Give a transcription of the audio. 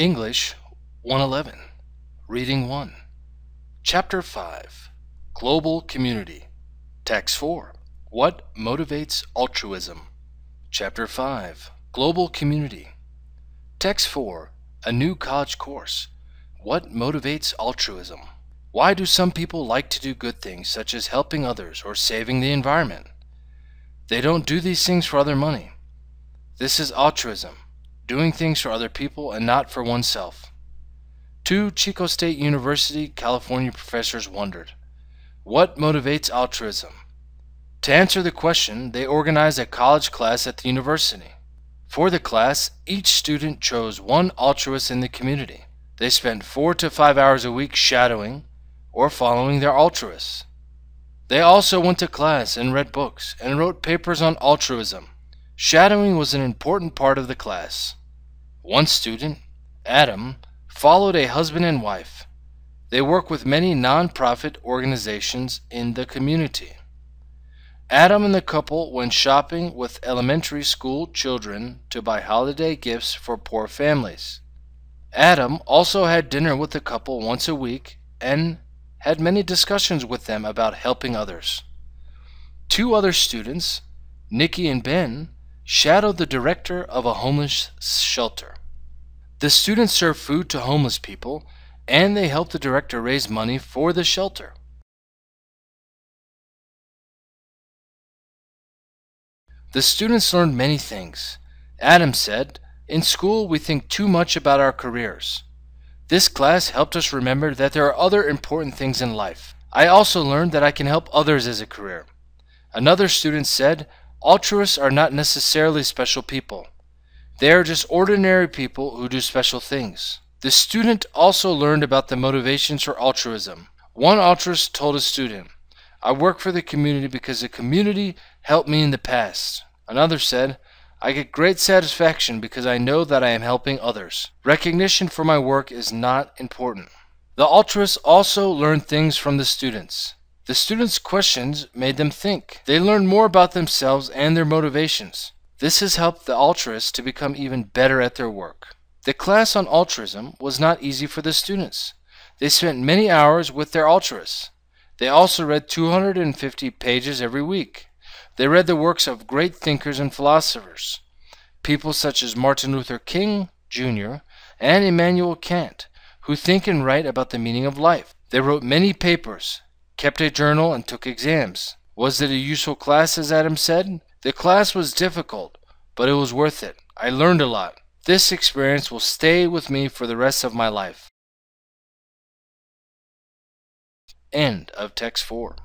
English 111, Reading 1, Chapter 5 Global Community, Text 4 What Motivates Altruism, Chapter 5 Global Community, Text 4 A New College Course. What Motivates Altruism? Why do some people like to do good things such as helping others or saving the environment? They don't do these things for other money. This is altruism, doing things for other people and not for oneself. Two Chico State University, California professors wondered, What motivates altruism? To answer the question, they organized a college class at the university. For the class, each student chose one altruist in the community. They spent four to five hours a week shadowing or following their altruists. They also went to class and read books and wrote papers on altruism. Shadowing was an important part of the class. One student, Adam, followed a husband and wife. They work with many non-profit organizations in the community. Adam and the couple went shopping with elementary school children to buy holiday gifts for poor families. Adam also had dinner with the couple once a week and had many discussions with them about helping others. Two other students, Nikki and Ben, shadowed the director of a homeless shelter. The students served food to homeless people and they helped the director raise money for the shelter. The students learned many things. Adam said, In school, we think too much about our careers. This class helped us remember that there are other important things in life. I also learned that I can help others as a career. Another student said, Altruists are not necessarily special people. They are just ordinary people who do special things. The student also learned about the motivations for altruism. One altruist told a student, I work for the community because the community helped me in the past. Another said, I get great satisfaction because I know that I am helping others. Recognition for my work is not important. The altruists also learned things from the students. The students' questions made them think. They learned more about themselves and their motivations. This has helped the altruists to become even better at their work. The class on altruism was not easy for the students. They spent many hours with their altruists. They also read 250 pages every week. They read the works of great thinkers and philosophers, people such as Martin Luther King Jr. and Immanuel Kant, who think and write about the meaning of life. They wrote many papers, kept a journal, and took exams. Was it a useful class, as Adam said? The class was difficult, but it was worth it. I learned a lot. This experience will stay with me for the rest of my life. End of text 4.